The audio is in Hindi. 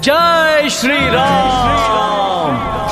जय श्री राम।